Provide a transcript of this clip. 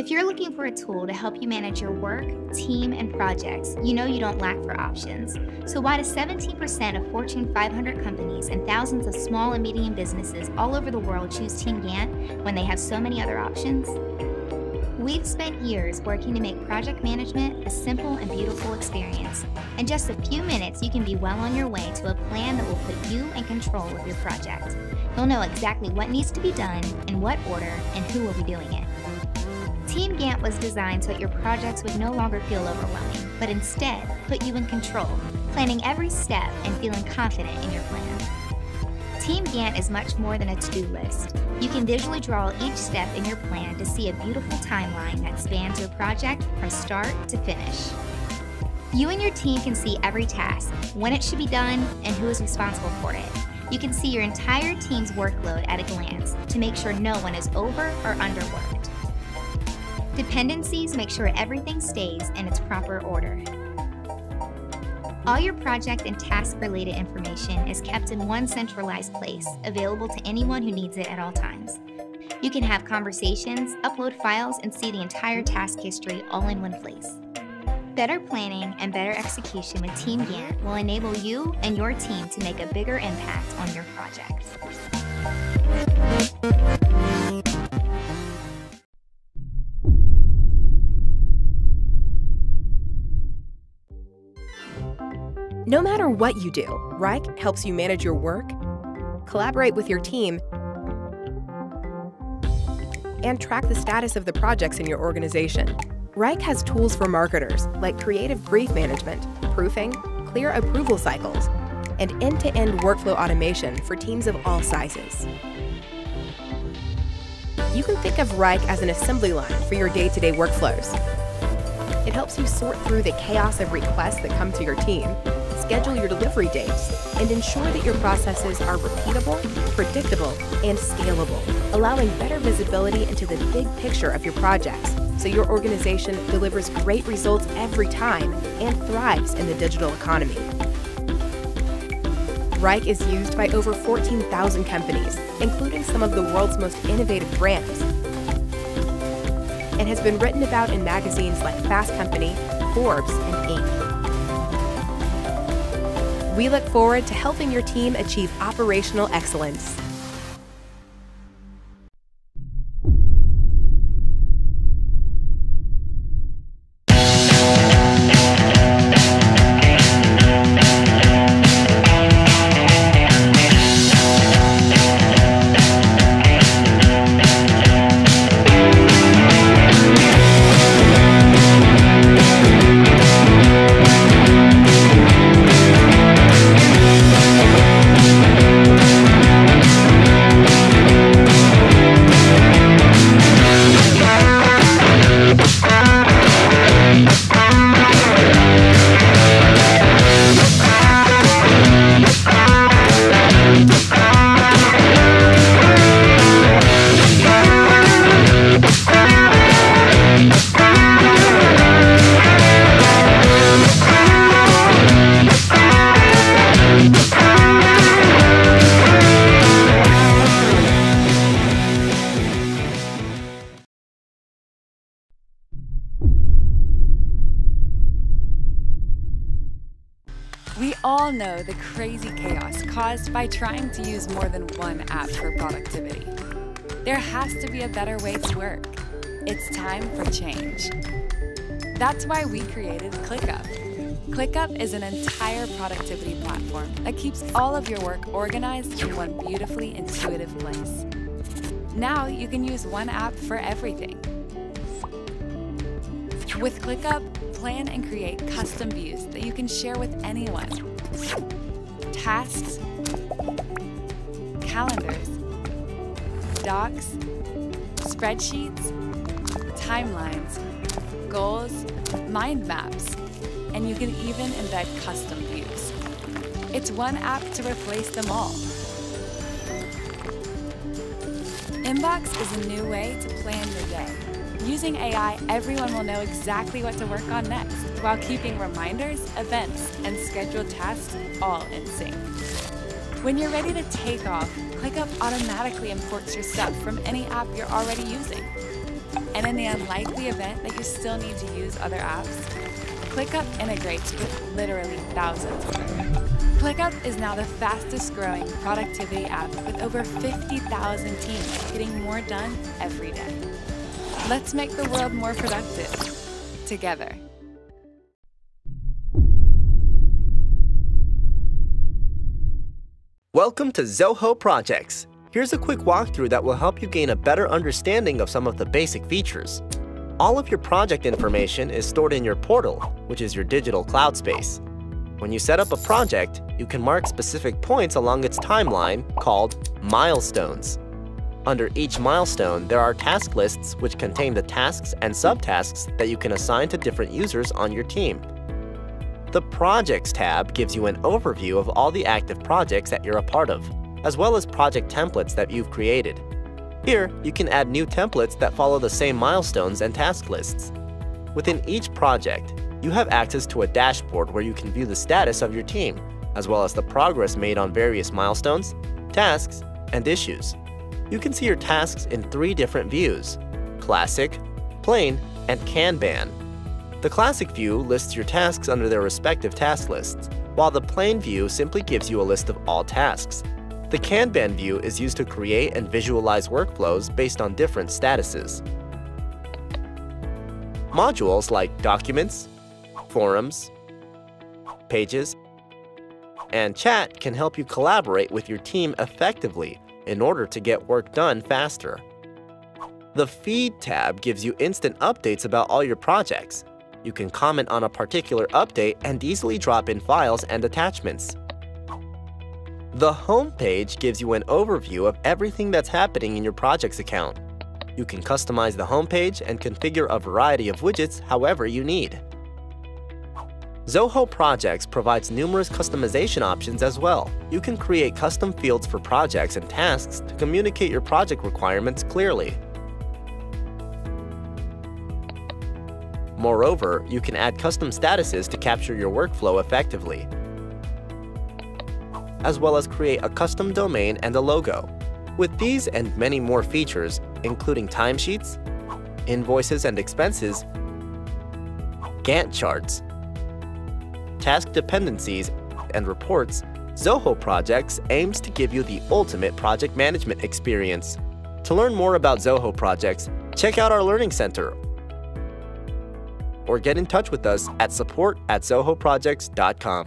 If you're looking for a tool to help you manage your work, team, and projects, you know you don't lack for options. So, why do 17% of Fortune 500 companies and thousands of small and medium businesses all over the world choose Team Gantt when they have so many other options? We've spent years working to make project management a simple and beautiful experience. In just a few minutes, you can be well on your way to a plan that will put you in control of your project. You'll know exactly what needs to be done, in what order, and who will be doing it. Team Gantt was designed so that your projects would no longer feel overwhelming, but instead put you in control, planning every step and feeling confident in your plan. Team Gantt is much more than a to-do list. You can visually draw each step in your plan to see a beautiful timeline that spans your project from start to finish. You and your team can see every task, when it should be done, and who is responsible for it. You can see your entire team's workload at a glance to make sure no one is over or underworked. Dependencies make sure everything stays in its proper order. All your project and task related information is kept in one centralized place, available to anyone who needs it at all times. You can have conversations, upload files, and see the entire task history all in one place. Better planning and better execution with Team Gantt will enable you and your team to make a bigger impact on your project. No matter what you do, Wrike helps you manage your work, collaborate with your team, and track the status of the projects in your organization. Wrike has tools for marketers like creative brief management, proofing, clear approval cycles, and end-to-end -end workflow automation for teams of all sizes. You can think of Wrike as an assembly line for your day-to-day -day workflows. It helps you sort through the chaos of requests that come to your team schedule your delivery dates, and ensure that your processes are repeatable, predictable, and scalable, allowing better visibility into the big picture of your projects so your organization delivers great results every time and thrives in the digital economy. Wrike is used by over 14,000 companies, including some of the world's most innovative brands, and has been written about in magazines like Fast Company, Forbes, and Inc. We look forward to helping your team achieve operational excellence. We all know the crazy chaos caused by trying to use more than one app for productivity. There has to be a better way to work. It's time for change. That's why we created ClickUp. ClickUp is an entire productivity platform that keeps all of your work organized in one beautifully intuitive place. Now you can use one app for everything. With ClickUp, plan and create custom views that you can share with anyone. Tasks, calendars, docs, spreadsheets, timelines, goals, mind maps, and you can even embed custom views. It's one app to replace them all. Inbox is a new way to plan your day. Using AI, everyone will know exactly what to work on next, while keeping reminders, events, and scheduled tasks all in sync. When you're ready to take off, ClickUp automatically imports your stuff from any app you're already using. And in the unlikely event that you still need to use other apps, ClickUp integrates with literally thousands. ClickUp is now the fastest growing productivity app with over 50,000 teams getting more done every day. Let's make the world more productive together. Welcome to Zoho Projects. Here's a quick walkthrough that will help you gain a better understanding of some of the basic features. All of your project information is stored in your portal, which is your digital cloud space. When you set up a project, you can mark specific points along its timeline called milestones. Under each milestone, there are task lists which contain the tasks and subtasks that you can assign to different users on your team. The Projects tab gives you an overview of all the active projects that you're a part of, as well as project templates that you've created. Here, you can add new templates that follow the same milestones and task lists. Within each project, you have access to a dashboard where you can view the status of your team, as well as the progress made on various milestones, tasks, and issues. You can see your tasks in three different views, Classic, Plain, and Kanban. The classic view lists your tasks under their respective task lists, while the plain view simply gives you a list of all tasks. The Kanban view is used to create and visualize workflows based on different statuses. Modules like Documents, Forums, Pages, and Chat can help you collaborate with your team effectively in order to get work done faster. The Feed tab gives you instant updates about all your projects, you can comment on a particular update and easily drop in files and attachments. The Home page gives you an overview of everything that's happening in your project's account. You can customize the home page and configure a variety of widgets however you need. Zoho Projects provides numerous customization options as well. You can create custom fields for projects and tasks to communicate your project requirements clearly. Moreover, you can add custom statuses to capture your workflow effectively, as well as create a custom domain and a logo. With these and many more features, including timesheets, invoices and expenses, Gantt charts, task dependencies, and reports, Zoho Projects aims to give you the ultimate project management experience. To learn more about Zoho Projects, check out our Learning Center or get in touch with us at support at zohoprojects.com.